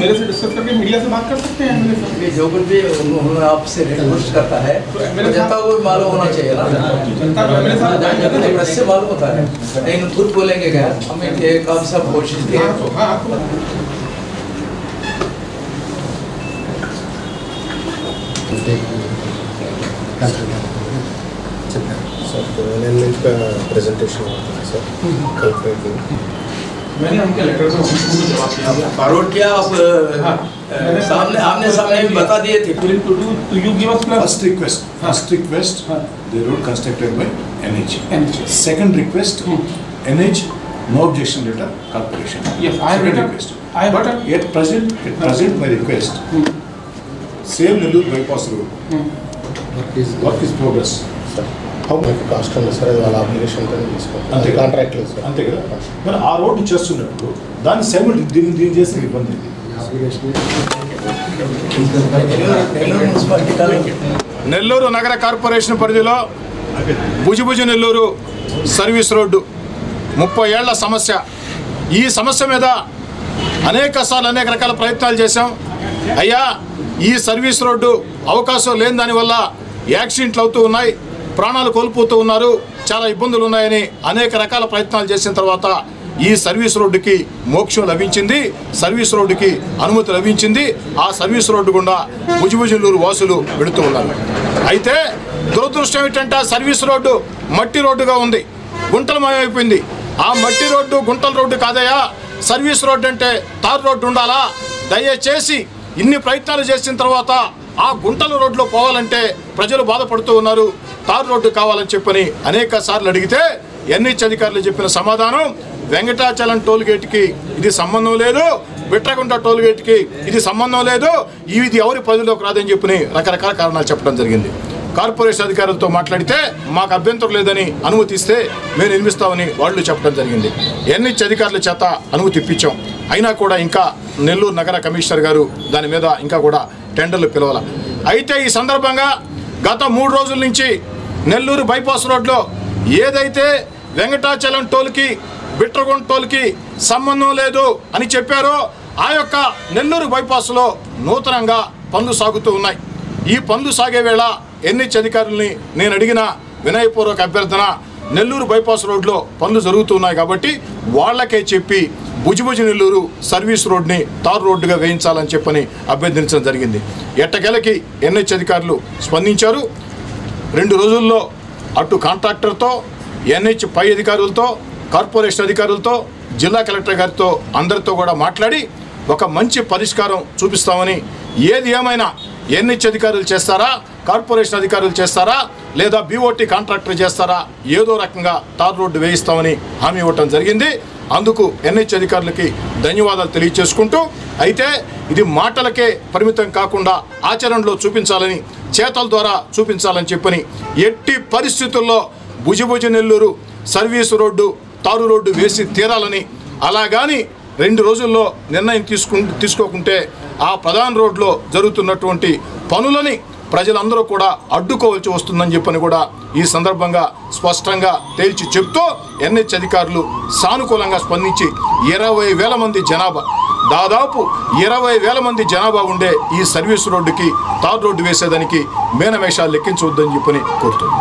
मेरे से डिस्कस करके मीडिया से बात कर सकते हैं मेरे साथ। जो कुछ भी उन्होंने आपसे रिक्वेस्ट करता है तो जनता को मालूम होना चाहिए ना। जनता को मेरे साथ प्रेस से मालूम होता है। लेकिन खुद बोलेंगे क्या? हम एक काम सब कोशिश किए। हाँ, तो हाँ, तो- हाँ, तो- हाँ, आपको సార్ ఎన్ఎల్ ప్రెజెంటేషన్ అవుతుంది సార్ కల్పరేట్ मैंने उनके लेटर को उनको जवाब दिया था। फॉरवर्ड किया आप हाँ। अ, सामने आमने सामने भी बता दिए थे Willing to do, to you give us plus First request, first request, Huh. the road constructed by NH. NH. Second request, Hmm. NH, no objection letter, corporation. Yes, I have Second written- request. I have But written- at present, at present, my request, Hmm. Work cost ఉంది sir అది వాళ్ళ application కింద అంతే? Contract లేదు sir అంతే కదా? మరి ఆ రోడ్డు చేస్తున్నప్పుడు దాన్ని దీన్ని దీన్ని చేసిన ఇబ్బంది? నెల్లూరు నెల్లూరు నగర కార్పొరేషన్ పరిధిలో భుజభుజ నెల్లూరు సర్వీస్ రోడ్డు. ముప్పై ఏళ్ళ సమస్య. ఈ సమస్య మీద అనేక సార్లు అనేక రకాల ప్రయత్నాలు చేశాం. అయ్యా ఈ సర్వీస్ రోడ్డు అవకాశం లేని దానివల్ల యాక్సిడెంట్లు అవుతూ ఉన్నాయి ప్రాణాలు కోల్పోతూ ఉన్నారు చాలా ఇబ్బందులు ఉన్నాయని అనేక రకాల ప్రయత్నాలు చేసిన తర్వాత ఈ సర్వీస్ రోడ్డుకి మోక్షం లభించింది సర్వీస్ రోడ్డుకి అనుమతి లభించింది ఆ సర్వీస్ రోడ్డు గుండా భుజభుజులూరు వాసులు వెళుతూ ఉన్నారు. అయితే దురదృష్టం ఏంటంటే ఆ సర్వీస్ రోడ్డు మట్టి రోడ్డుగా ఉంది గుంటలమయమైపోయింది. ఆ మట్టి రోడ్డు గుంటల రోడ్డు కాదయా సర్వీస్ రోడ్డు అంటే తారు రోడ్డు ఉండాలా? దయచేసి ఇన్ని ప్రయత్నాలు చేసిన తర్వాత ఆ గుంటల రోడ్లో పోవాలంటే ప్రజలు బాధపడుతూ ఉన్నారు. తారు రోడ్డు కావాలని చెప్పని అనేక సార్లు అడిగితే ఎన్హెచ్ అధికారులు చెప్పిన సమాధానం వెంకటాచలం టోల్గేట్కి ఇది సంబంధం లేదు బిట్రగుంట టోల్గేట్కి ఇది సంబంధం లేదు ఇది ఎవరి పరిధిలోకి రాదని చెప్పని రకరకాల కారణాలు చెప్పడం జరిగింది. కార్పొరేషన్ అధికారులతో మాట్లాడితే మాకు అభ్యంతరం లేదని అనుమతి ఇస్తే మేము నిర్మిస్తామని వాళ్ళు చెప్పడం జరిగింది. ఎన్హెచ్ అధికారుల చేత అనుమతి ఇప్పించాం. అయినా కూడా ఇంకా నెల్లూరు నగర కమిషనర్ గారు దాని మీద ఇంకా కూడా టెండర్లు పిలవాల. అయితే ఈ సందర్భంగా గత మూడు రోజుల నుంచి నెల్లూరు బైపాస్ రోడ్లో ఏదైతే వెంకటాచలం టోల్కి బిట్రగొండ టోల్కి సంబంధం లేదు అని చెప్పారో ఆ యొక్క నెల్లూరు బైపాస్లో నూతనంగా పనులు సాగుతూ ఉన్నాయి. ఈ పనులు సాగే వేళ ఎన్హెచ్ అధికారుల్ని నేను అడిగిన వినయపూర్వక అభ్యర్థన నెల్లూరు బైపాస్ రోడ్లో పనులు జరుగుతున్నాయి కాబట్టి వాళ్ళకే చెప్పి భుజిభుజి నెల్లూరు సర్వీస్ రోడ్ని తారు రోడ్డుగా వేయించాలని చెప్పని అభ్యర్థించడం జరిగింది. ఎట్టకేలకి ఎన్హెచ్ అధికారులు స్పందించారు. రెండు రోజుల్లో అటు కాంట్రాక్టర్తో ఎన్హెచ్ పై అధికారులతో కార్పొరేషన్ అధికారులతో జిల్లా కలెక్టర్ గారితో అందరితో కూడా మాట్లాడి ఒక మంచి పరిష్కారం చూపిస్తామని ఏది ఏమైనా ఎన్హెచ్ అధికారులు చేస్తారా? కార్పొరేషన్ అధికారులు చేస్తారా? లేదా బీఓటీ కాంట్రాక్టర్ చేస్తారా? ఏదో రకంగా తార్ రోడ్డు వేయిస్తామని హామీ ఇవ్వటం జరిగింది. అందుకు ఎన్హెచ్ అధికారులకి ధన్యవాదాలు తెలియచేసుకుంటూ అయితే ఇది మాటలకే పరిమితం కాకుండా ఆచరణలో చూపించాలని చేతల ద్వారా చూపించాలని చెప్పని ఎట్టి పరిస్థితుల్లో భుజభుజ నెల్లూరు సర్వీసు రోడ్డు తారు రోడ్డు వేసి తీరాలని అలాగాని రెండు రోజుల్లో నిర్ణయం తీసుకు తీసుకోకుంటే ఆ ప్రధాన రోడ్లో జరుగుతున్నటువంటి పనులని ప్రజలందరూ కూడా అడ్డుకోవాల్సి వస్తుందని చెప్పని కూడా ఈ సందర్భంగా స్పష్టంగా తేల్చి చెప్తూ ఎన్హెచ్ అధికారులు సానుకూలంగా స్పందించి ఇరవై వేల మంది జనాభా దాదాపు ఇరవై వేల మంది జనాభా ఉండే ఈ సర్వీస్ రోడ్డుకి తార్ రోడ్డు వేసేదానికి మేనమేషాలు లెక్కించవద్దని చెప్పని కోరుతుంది